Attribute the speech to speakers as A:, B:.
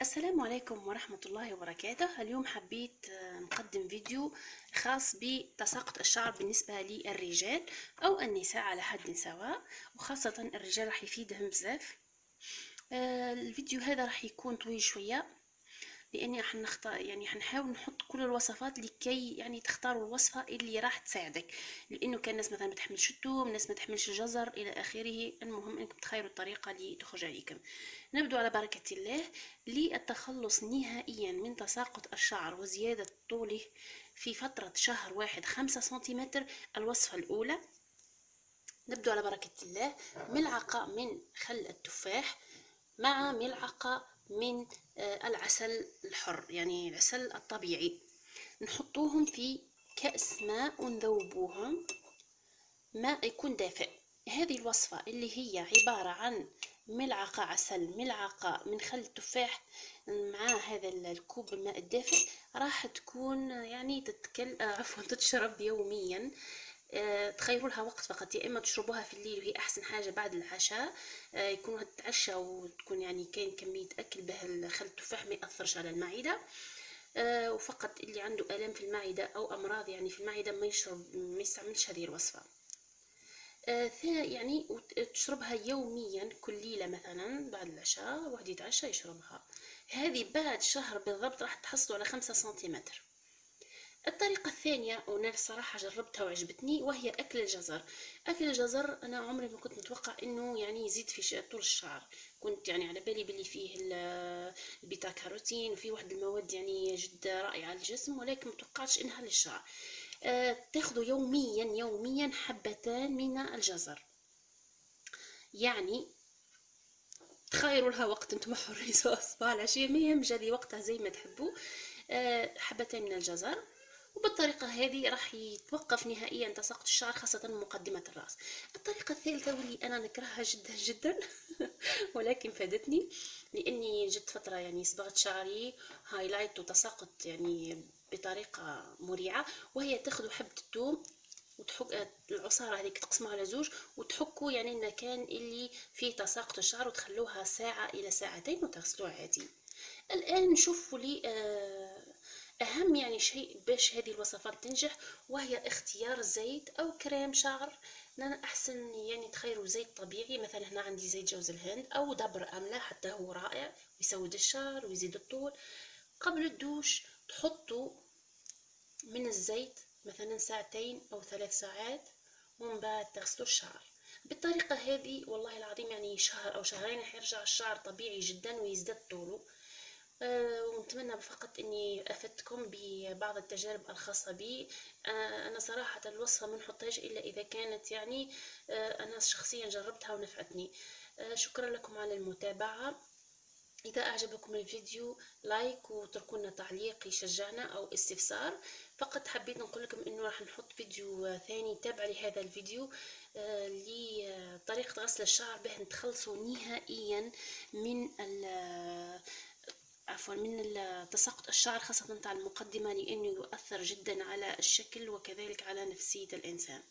A: السلام عليكم ورحمة الله وبركاته. اليوم حبيت آه، نقدم فيديو خاص بتساقط الشعر بالنسبة للرجال أو النساء على حد سواء وخاصة الرجال راح يفيدهم بزاف. آه، الفيديو هذا راح يكون طويل شوية. لاني حنختار يعني حنحاول نحط كل الوصفات لكي يعني تختاروا الوصفة اللي راح تساعدك. لأنه كان ناس مثلا ما تحملش الثوم ناس ما تحملش الجزر إلى آخره. المهم أنكم تخيروا الطريقة اللي تخرج عليكم. نبدو على بركة الله للتخلص نهائيا من تساقط الشعر وزيادة طوله في فترة شهر واحد خمسة سنتيمتر الوصفة الأولى. نبدو على بركة الله ملعقة من خل التفاح مع ملعقة من آه، العسل الحر يعني العسل الطبيعي. نحطوهم في كأس ماء ونذوبوهم. ماء يكون دافئ. هذه الوصفة اللي هي عبارة عن ملعقة عسل ملعقة من خل التفاح مع هذا الكوب الماء الدافئ راح تكون يعني تتكل آه، عفوا تتشرب يوميا. آه، تخيروا لها وقت فقط. يا إما تشربوها في الليل وهي أحسن حاجة بعد العشاء آه، يكون تتعشى وتكون يعني كاين كمية أكل به خل التفاح ما يأثرش على المعدة. آه، وفقط اللي عنده آلام في المعدة أو أمراض يعني في المعدة ما يشرب ما يستعملش هذه الوصفة. يعني تشربها يوميا كل ليلة مثلا بعد العشاء واحد يتعشى يشربها. هذه بعد شهر بالضبط راح تحصلوا على خمسة سنتيمتر. الطريقة الثانية وأنا الصراحة جربتها وعجبتني وهي أكل الجزر. أكل الجزر أنا عمري ما كنت متوقع إنه يعني يزيد في طول الشعر كنت يعني على بالي بلي فيه البيتا كاروتين وفيه واحد المواد يعني جد رائعة للجسم ولكن متوقعتش إنها للشعر أه تاخذوا يوميا يوميا حبتان من الجزر. يعني تخيروا لها وقت أنتم حرين سواء الصباح العشية ما يهمش هذه وقتها زي ما تحبوا. أه حبتين من الجزر. وبالطريقة هذه راح يتوقف نهائيا تساقط الشعر خاصة مقدمة الرأس. الطريقة الثالثة واللي أنا نكرهها جدا جدا ولكن فادتني لأني جت فترة يعني صبغت شعري هايلايت وتساقط يعني بطريقة مريعة وهي تاخذ حبة الثوم وتحك العصارة هذيك تقسموها على زوج وتحكوا يعني المكان اللي فيه تساقط الشعر وتخلوها ساعة إلى ساعتين وتغسلوها عادي. الآن نشوفوا لي آه أهم يعني شيء باش هذه الوصفات تنجح وهي اختيار زيت أو كريم شعر. أنا أحسن يعني تخيروا زيت طبيعي مثلا هنا عندي زيت جوز الهند أو دبر أملة حتى هو رائع يسود الشعر ويزيد الطول. قبل الدوش تحطوا من الزيت مثلا ساعتين أو ثلاث ساعات ومن بعد تغسلوا الشعر. بالطريقة هذه والله العظيم يعني شهر أو شهرين حيرجع الشعر طبيعي جدا ويزداد طوله. ونتمنى فقط إني أفدتكم ببعض التجارب الخاصة بي. آه، أنا صراحة الوصفة ما نحطهاش إلا إذا كانت يعني آه، أنا شخصيا جربتها ونفعتني. شكرا لكم على المتابعة. إذا أعجبكم الفيديو لايك وتركوا لنا تعليق يشجعنا أو استفسار. فقط حبيت نقول لكم إنه راح نحط فيديو ثاني تابع لهذا الفيديو لطريقة غسل الشعر به نتخلصوا نهائيا من عفوا من تساقط الشعر خاصة تاع المقدمة لأنه يؤثر جدا على الشكل وكذلك على نفسية الإنسان.